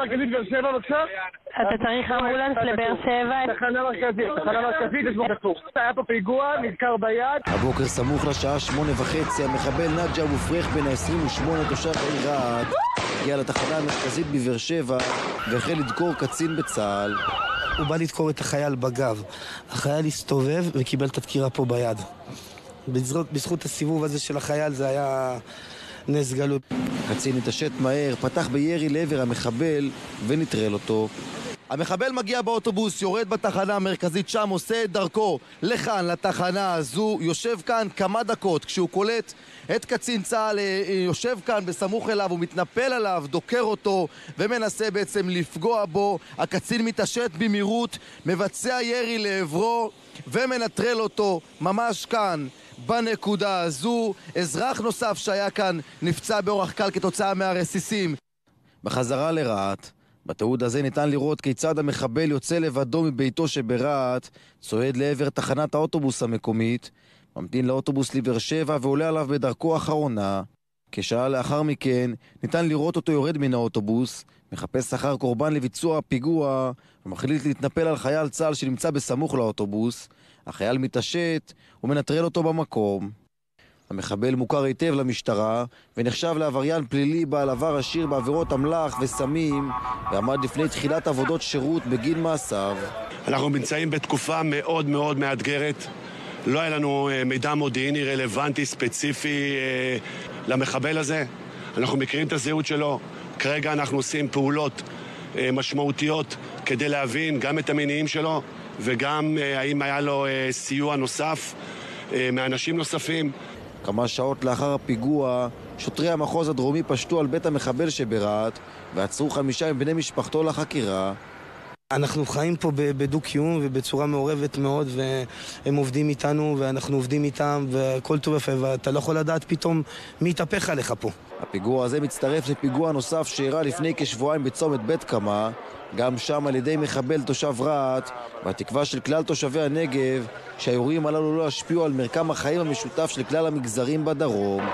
מרכזית באר שבע בבקשה? אתה צריך אמבולנס לבאר שבע? תחנה מרכזית, תחנה מרכזית, יש בו דפוק. היה פה פיגוע, נדקר ביד. הבוקר סמוך לשעה שמונה וחצי, המחבל נג'ה אבו פריח בן ה-28, תושב העיר רהט, הגיע לתחנה המרכזית בבאר שבע והחל לדקור קצין בצה"ל. הוא בא לדקור את החייל בגב. החייל הסתובב וקיבל את הדקירה פה ביד. בזכות הסיבוב הזה של החייל זה היה נס גלות. הקצין התעשת מהר, פתח בירי לעבר המחבל ונטרל אותו. המחבל מגיע באוטובוס, יורד בתחנה המרכזית שם, עושה את דרכו לכאן, לתחנה הזו, יושב כאן כמה דקות כשהוא קולט את קצין צה"ל, אה, יושב כאן בסמוך אליו, הוא מתנפל עליו, דוקר אותו ומנסה בעצם לפגוע בו. הקצין מתעשת במהירות, מבצע ירי לעברו ומנטרל אותו ממש כאן. בנקודה הזו, אזרח נוסף שהיה כאן נפצע באורח קל כתוצאה מהרסיסים. בחזרה לרהט, בתיעוד הזה ניתן לראות כיצד המחבל יוצא לבדו מביתו שברהט, צועד לעבר תחנת האוטובוס המקומית, ממתין לאוטובוס לבאר שבע ועולה עליו בדרכו האחרונה. כשעה לאחר מכן ניתן לראות אותו יורד מן האוטובוס, מחפש אחר קורבן לביצוע הפיגוע ומחליט להתנפל על חייל צה"ל שנמצא בסמוך לאוטובוס. החייל מתעשת ומנטרל אותו במקום. המחבל מוכר היטב למשטרה ונחשב לעבריין פלילי בעל עבר עשיר בעבירות אמל"ח וסמים ועמד לפני תחילת עבודות שירות בגין מעשיו. אנחנו נמצאים בתקופה מאוד מאוד מאתגרת. לא היה לנו אה, מידע מודיעיני רלוונטי ספציפי אה, למחבל הזה. אנחנו מכירים את הזהות שלו. כרגע אנחנו עושים פעולות אה, משמעותיות כדי להבין גם את המניעים שלו וגם האם היה לו סיוע נוסף מאנשים נוספים. כמה שעות לאחר הפיגוע, שוטרי המחוז הדרומי פשטו על בית המחבל שברהט ועצרו חמישה מבני משפחתו לחקירה. אנחנו חיים פה בדו-קיום ובצורה מעורבת מאוד והם עובדים איתנו ואנחנו עובדים איתם והכל טוב יפה ואתה לא יכול לדעת פתאום מי יתהפך עליך פה. הפיגוע הזה מצטרף לפיגוע נוסף שאירע לפני כשבועיים בצומת בית קמה גם שם על ידי מחבל תושב רהט והתקווה של כלל תושבי הנגב שהאירועים הללו לא ישפיעו על מרקם החיים המשותף של כלל המגזרים בדרום